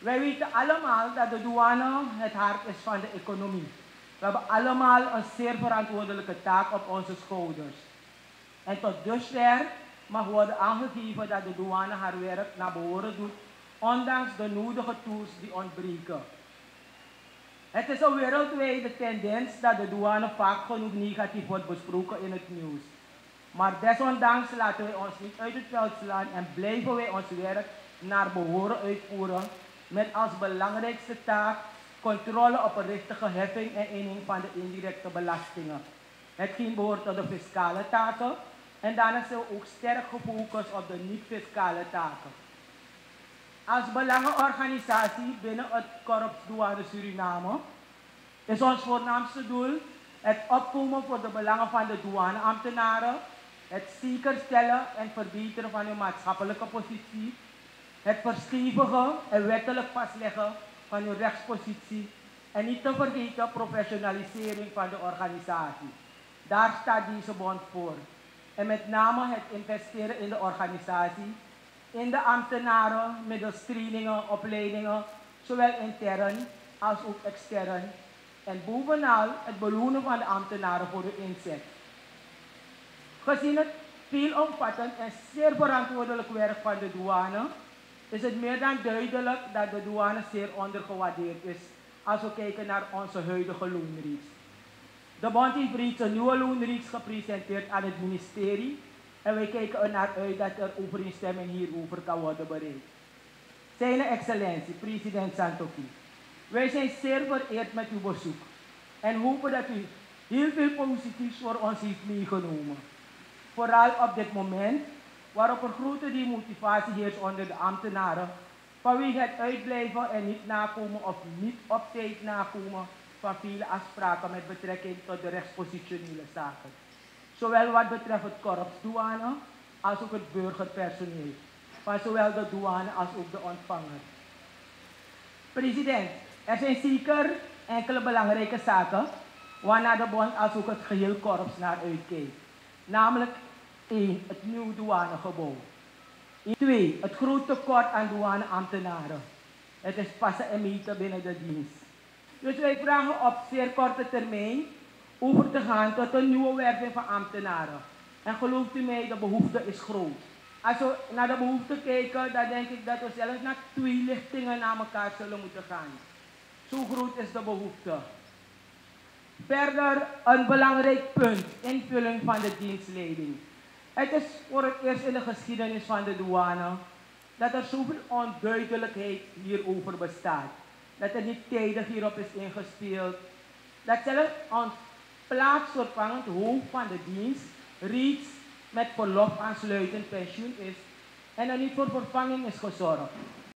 Wij weten allemaal dat de douane het hart is van de economie. We hebben allemaal een zeer verantwoordelijke taak op onze schouders. En tot dusver mag worden aangegeven dat de douane haar werk naar behoren doet, ondanks de nodige tools die ontbreken. Het is een wereldwijde tendens dat de douane vaak genoeg negatief wordt besproken in het nieuws. Maar desondanks laten wij ons niet uit het veld slaan en blijven wij ons werk naar behoren uitvoeren met als belangrijkste taak controle op een richtige heffing en inning van de indirecte belastingen. Hetgeen behoort tot de fiscale taken en daarna zijn we ook sterk gefocust op de niet-fiscale taken. Als belangenorganisatie binnen het Korps Douane Suriname is ons voornaamste doel het opkomen voor de belangen van de douaneambtenaren, het zeker stellen en verbeteren van hun maatschappelijke positie, het verstevigen en wettelijk vastleggen van hun rechtspositie en niet te vergeten professionalisering van de organisatie. Daar staat deze bond voor. En met name het investeren in de organisatie, in de ambtenaren middels trainingen, opleidingen, zowel intern als ook extern. En bovenal het belonen van de ambtenaren voor de inzet. Gezien het veelomvattend en zeer verantwoordelijk werk van de douane, is het meer dan duidelijk dat de douane zeer ondergewaardeerd is als we kijken naar onze huidige loonreeks. De bond heeft reeds een nieuwe loonreeks gepresenteerd aan het ministerie en wij kijken er naar uit dat er overeenstemming hierover kan worden bereikt. Zijn excellentie, president Santoki, wij zijn zeer vereerd met uw bezoek en hopen dat u heel veel positiefs voor ons heeft meegenomen. Vooral op dit moment waarop er grote demotivatie heerst onder de ambtenaren vanwege het uitblijven en niet nakomen of niet op tijd nakomen van vele afspraken met betrekking tot de rechtspositionele zaken. Zowel wat betreft het korps douane als ook het burgerpersoneel, van zowel de douane als ook de ontvanger. President, er zijn zeker enkele belangrijke zaken waarnaar de bond als ook het geheel korps naar uitkijkt. Namelijk 1. Het nieuwe douanegebouw. 2. Het groot tekort aan douaneambtenaren. Het is passen en meten binnen de dienst. Dus wij vragen op zeer korte termijn over te gaan tot een nieuwe werving van ambtenaren. En gelooft u mij, de behoefte is groot. Als we naar de behoefte kijken, dan denk ik dat we zelfs naar twee lichtingen naar elkaar zullen moeten gaan. Zo groot is de behoefte. Verder een belangrijk punt, invulling van de dienstleiding. Het is voor het eerst in de geschiedenis van de douane dat er zoveel onduidelijkheid hierover bestaat. Dat er niet tijdig hierop is ingespeeld. Dat zelfs ons plaatsvervangend hoofd van de dienst reeds met verlof aansluitend pensioen is en er niet voor vervanging is gezorgd.